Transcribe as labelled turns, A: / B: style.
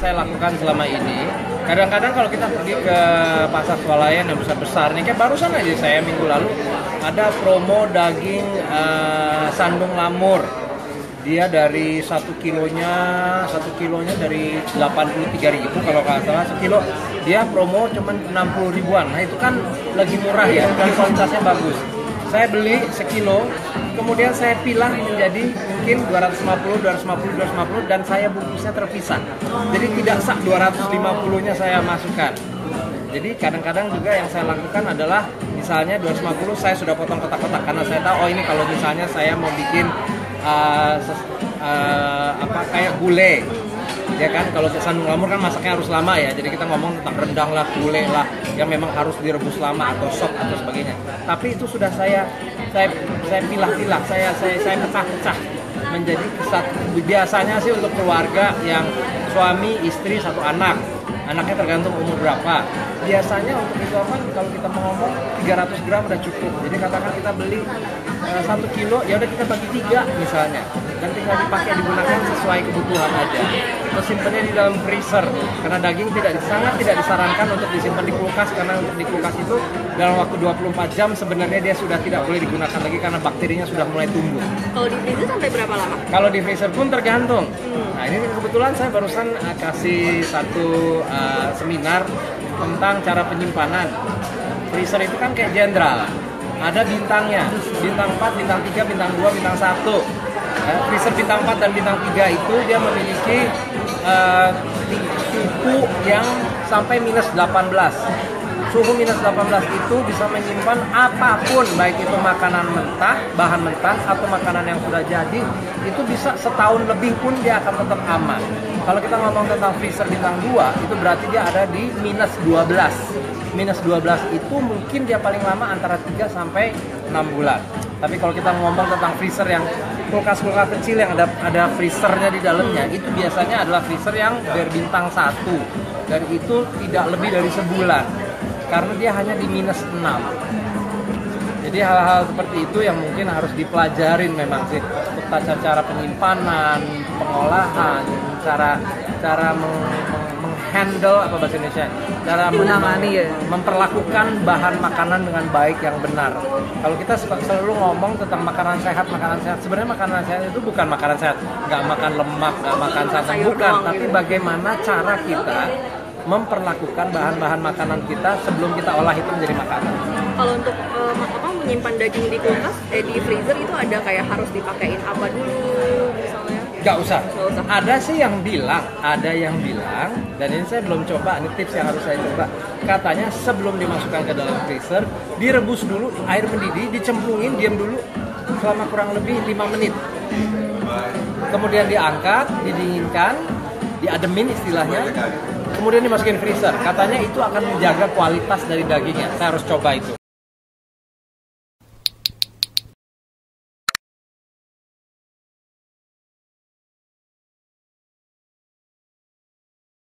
A: saya lakukan selama ini, kadang-kadang kalau kita pergi ke pasar swalayan yang besar-besar nih, kayak barusan aja saya minggu lalu ada promo daging eh, sandung lamur. Dia dari satu kilonya, satu kilonya dari 83.000 ribu kalau nggak salah sekilo. Dia promo cuman 60 ribuan. Nah itu kan lagi murah ya, dan kualitasnya bagus. Saya beli sekilo, kemudian saya pilah menjadi mungkin 250, 250, 250 dan saya bungkusnya terpisah. Jadi tidak sak 250-nya saya masukkan. Jadi kadang-kadang juga yang saya lakukan adalah misalnya 250 saya sudah potong kotak-kotak karena saya tahu oh ini kalau misalnya saya mau bikin uh, uh, apa kayak gulai ya kan? Kalau sandung lamur kan masaknya harus lama ya. Jadi kita ngomong tentang rendang lah gulai lah yang memang harus direbus lama atau sop atau sebagainya. Tapi itu sudah saya saya saya pilah-pilah saya saya saya pecah-pecah menjadi kesat biasanya sih untuk keluarga yang suami istri satu anak. Anaknya tergantung umur berapa. Biasanya untuk itu apa? Kalau kita mau ngomong 300 gram udah cukup. Jadi katakan kita beli satu kilo ya udah kita bagi tiga misalnya dan tinggal dipakai digunakan sesuai kebutuhan aja terus simpannya di dalam freezer karena daging tidak sangat tidak disarankan untuk disimpan di kulkas karena untuk di kulkas itu dalam waktu 24 jam sebenarnya dia sudah tidak boleh digunakan lagi karena bakterinya sudah mulai tumbuh
B: Kalau di freezer sampai berapa lama?
A: kalau di freezer pun tergantung. Nah ini kebetulan saya barusan uh, kasih satu uh, seminar tentang cara penyimpanan. Freezer itu kan kayak jenderal. Ada bintangnya, bintang 4, bintang 3, bintang 2, bintang 1. Uh, freezer bintang 4 dan bintang 3 itu dia memiliki uh, suhu yang sampai minus 18 suhu minus 18 itu bisa menyimpan apa pun baik itu makanan mentah, bahan mentah atau makanan yang sudah jadi itu bisa setahun lebih pun dia akan tetap aman. Kalau kita ngomong tentang freezer bintang 2 itu berarti dia ada di minus 12. Minus 12 itu mungkin dia paling lama antara 3 sampai 6 bulan. Tapi kalau kita ngomong tentang freezer yang kulkas-kulkas kecil yang ada ada freezernya di dalamnya itu biasanya adalah freezer yang berbintang satu. Dan itu tidak lebih dari sebulan. Karena dia hanya di minus 6 jadi hal-hal seperti itu yang mungkin harus dipelajarin memang sih. Tata cara penyimpanan, pengolahan, cara cara meng- meng- menghandle apa bahasa Indonesia, cara men-
C: Menangani ya.
A: memperlakukan bahan makanan dengan baik yang benar. Kalau kita sel- selalu ngomong tentang makanan sehat, makanan sehat, sebenarnya makanan sehat itu bukan makanan sehat, nggak makan lemak, nggak makan santan, bukan, tapi
B: gitu.
A: bagaimana cara kita memperlakukan bahan-bahan makanan kita sebelum kita olah itu menjadi makanan.
B: Kalau untuk eh, apa menyimpan daging di kulkas, eh di freezer itu ada kayak harus dipakein apa dulu?
A: Gak usah.
B: Nggak usah.
A: Ada sih yang bilang, ada yang bilang, dan ini saya belum coba, ini tips yang harus saya coba. Katanya sebelum dimasukkan ke dalam freezer, direbus dulu, air mendidih, dicemplungin, diam dulu selama kurang lebih 5 menit. Kemudian diangkat, didinginkan, diademin istilahnya, kemudian dimasukin freezer. Katanya itu akan menjaga kualitas dari dagingnya. Saya harus coba itu.